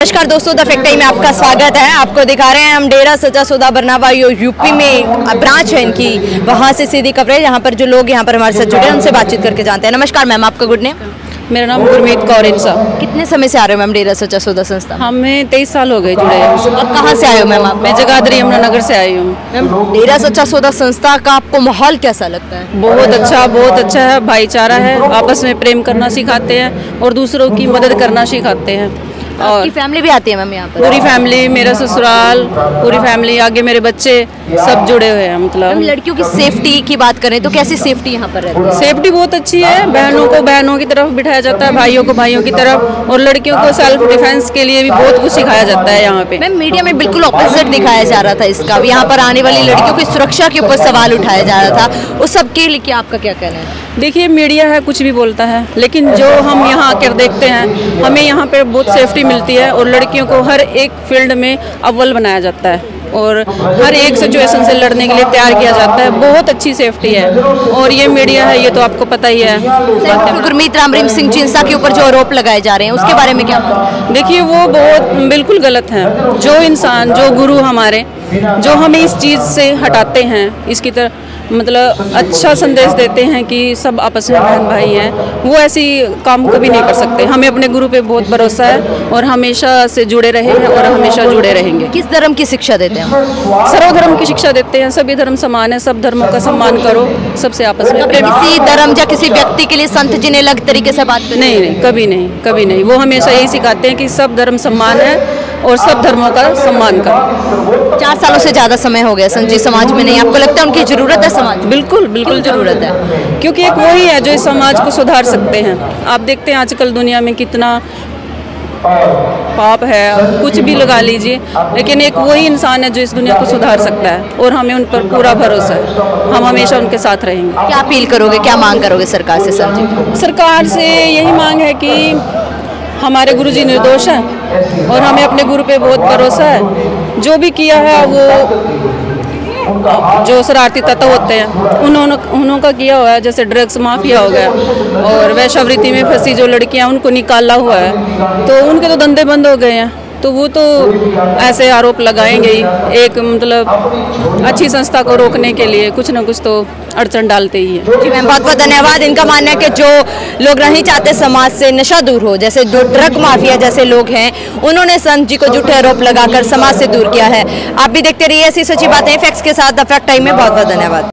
नमस्कार दोस्तों the factory में आपका स्वागत है। आपको दिखा रहे हैं हम डेरा सचा सुधा बरनावा यूपी में ब्रांच है इनकी। वहाँ से सीधी कवरेज यहाँ पर जो लोग यहाँ पर हमारे साथ जुड़े हैं, उनसे बातचीत करके जानते हैं। नमस्कार मैम आपका गुड नेम मेरा नाम गुरमीत कौर इंसा कितने समय से आ रहे हो मैम डेरा सचा सौदा संस्था? हमें तेईस साल हो गए जुड़े हैं। अब कहाँ से आए हो मैम आप? मैं जगाधरी यमुनानगर से आई हूँ। मैम डेरा सचा सौदा संस्था का आपको माहौल कैसा लगता है? बहुत अच्छा बहुत अच्छा है। भाईचारा है। आपस में प्रेम करना सिखाते हैं और दूसरों की मदद करना सिखाते हैं। और फैमिली भी आती है मैम यहाँ पर? पूरी फैमिली मेरा ससुराल पूरी फैमिली आगे मेरे बच्चे सब जुड़े हुए हैं मतलब। लड़कियों की सेफ्टी की बात करें तो कैसी सेफ्टी यहाँ पर रहती है? सेफ्टी बहुत अच्छी है। बहनों को बहनों की तरफ़ बिठाया जाता है भाइयों को भाइयों की तरफ़ और लड़कियों को सेल्फ डिफेंस के लिए भी बहुत कुछ सिखाया जाता है यहाँ पे। मैम मीडिया में बिल्कुल ऑपोजिट दिखाया जा रहा था इसका। यहाँ पर आने वाली लड़कियों की सुरक्षा के ऊपर सवाल उठाया जा रहा था। उस सब के लिए आपका क्या कहना है? देखिए मीडिया है कुछ भी बोलता है। लेकिन जो हम यहाँ आकर देखते हैं हमें यहाँ पे बहुत सेफ्टी मिलती है और लड़कियों को हर एक फ़ील्ड में अव्वल बनाया जाता है और हर एक सिचुएशन से लड़ने के लिए तैयार किया जाता है। बहुत अच्छी सेफ्टी है और ये मीडिया है ये तो आपको पता ही है। गुरमीत राम रहीम सिंह जिंसा के ऊपर जो आरोप लगाए जा रहे हैं उसके बारे में क्या देखिए वो बहुत बिल्कुल गलत है। जो इंसान जो गुरु हमारे जो हमें इस चीज़ से हटाते हैं इसकी तरह मतलब अच्छा संदेश देते हैं कि सब आपस में बहन भाई हैं। वो ऐसी काम कभी नहीं कर सकते। हमें अपने गुरु पे बहुत भरोसा है और हमेशा से जुड़े रहे हैं और हमेशा जुड़े रहेंगे। किस धर्म की शिक्षा देते हैं? सर्वधर्म की शिक्षा देते हैं। सभी धर्म समान है। सब धर्मों का सम्मान करो। सबसे आपस में किसी धर्म या किसी व्यक्ति के लिए संत जी ने अलग तरीके से बात नहीं नहीं कभी नहीं कभी नहीं। वो हमेशा यही सिखाते हैं कि सब धर्म सम्मान है। और सब धर्मों का सम्मान करो। चार सालों से ज़्यादा समय हो गया जी समाज में नहीं। आपको लगता है उनकी ज़रूरत है समाज बिल्कुल बिल्कुल ज़रूरत है। क्योंकि एक वही है जो इस समाज को सुधार सकते हैं। आप देखते हैं आजकल दुनिया में कितना पाप है। कुछ भी लगा लीजिए लेकिन एक वही इंसान है जो इस दुनिया को सुधार सकता है और हमें उन पर पूरा भरोसा है। हम हमेशा उनके साथ रहेंगे। क्या अपील करोगे? क्या मांग करोगे सरकार से जी सरकार से यही मांग है कि हमारे गुरु जी निर्दोष हैं और हमें अपने गुरु पे बहुत भरोसा है। जो भी किया है, वो जो शरारती तत्व होते हैं, उन्होंने, उन्हों का किया हुआ है, जैसे ड्रग्स माफिया हो गया और वैश्यवृत्ति में फंसी जो लड़कियाँ, उनको निकाला हुआ है। तो उनके तो धंधे बंद हो गए हैं। तो वो तो ऐसे आरोप लगाएँगे ही, एक मतलब अच्छी संस्था को रोकने के लिए कुछ ना कुछ तो अड़चन डालते ही है। जी मैम, बहुत बहुत धन्यवाद। इनका मानना है कि जो लोग नहीं चाहते समाज से नशा दूर हो, जैसे जो ड्रग माफिया जैसे लोग हैं, उन्होंने संत जी को झूठे आरोप लगाकर समाज से दूर किया है। आप भी देखते रहिए ऐसी सच्ची बातें फैक्ट्स के साथ द फैक्ट टाइम में बहुत बहुत धन्यवाद।